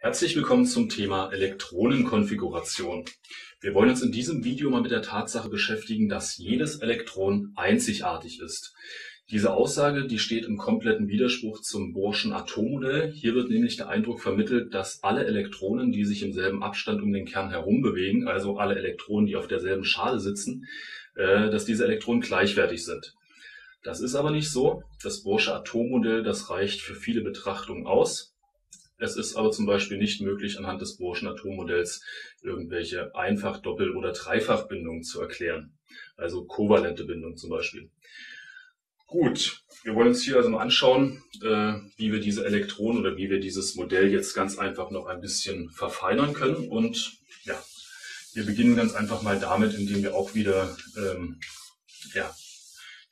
Herzlich willkommen zum Thema Elektronenkonfiguration. Wir wollen uns in diesem Video mal mit der Tatsache beschäftigen, dass jedes Elektron einzigartig ist. Diese Aussage, die steht im kompletten Widerspruch zum Bohrschen Atommodell. Hier wird nämlich der Eindruck vermittelt, dass alle Elektronen, die sich im selben Abstand um den Kern herum bewegen, also alle Elektronen, die auf derselben Schale sitzen, äh, dass diese Elektronen gleichwertig sind. Das ist aber nicht so. Das Bohrsche Atommodell, das reicht für viele Betrachtungen aus. Es ist aber zum Beispiel nicht möglich, anhand des Bohrschen Atommodells irgendwelche Einfach-, Doppel- oder Dreifachbindungen zu erklären. Also kovalente Bindung zum Beispiel. Gut, wir wollen uns hier also mal anschauen, äh, wie wir diese Elektronen oder wie wir dieses Modell jetzt ganz einfach noch ein bisschen verfeinern können. Und ja, wir beginnen ganz einfach mal damit, indem wir auch wieder ähm, ja,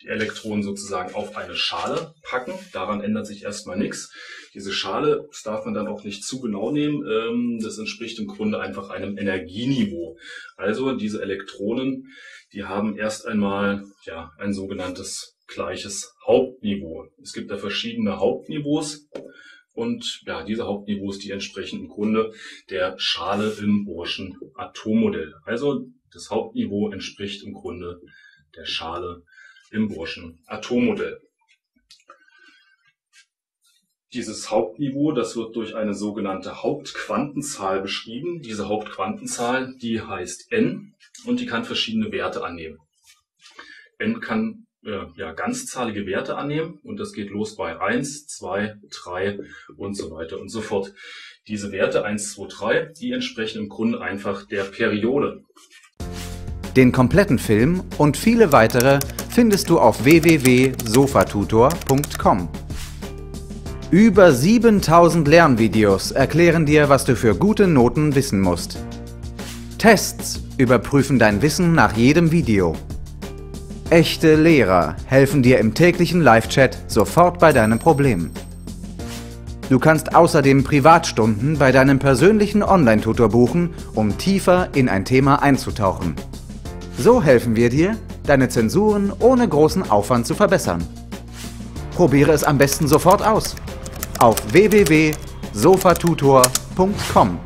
die Elektronen sozusagen auf eine Schale packen. Daran ändert sich erstmal nichts. Diese Schale, das darf man dann auch nicht zu genau nehmen, ähm, das entspricht im Grunde einfach einem Energieniveau. Also diese Elektronen, die haben erst einmal ja, ein sogenanntes gleiches Hauptniveau. Es gibt da verschiedene Hauptniveaus. Und ja, diese Hauptniveaus, die entsprechen im Grunde der Schale im Bohrschen Atommodell. Also das Hauptniveau entspricht im Grunde der Schale im Bohrschen Atommodell. Dieses Hauptniveau, das wird durch eine sogenannte Hauptquantenzahl beschrieben. Diese Hauptquantenzahl, die heißt n und die kann verschiedene Werte annehmen. n kann äh, ja, ganzzahlige Werte annehmen und das geht los bei 1, 2, 3 und so weiter und so fort. Diese Werte 1, 2, 3, die entsprechen im Grunde einfach der Periode. Den kompletten Film und viele weitere findest du auf www.sofatutor.com. Über 7000 Lernvideos erklären dir, was du für gute Noten wissen musst. Tests überprüfen dein Wissen nach jedem Video. Echte Lehrer helfen dir im täglichen Live-Chat sofort bei deinem Problem. Du kannst außerdem Privatstunden bei deinem persönlichen Online-Tutor buchen, um tiefer in ein Thema einzutauchen. So helfen wir dir, deine Zensuren ohne großen Aufwand zu verbessern. Probiere es am besten sofort aus. Auf www.sofatutor.com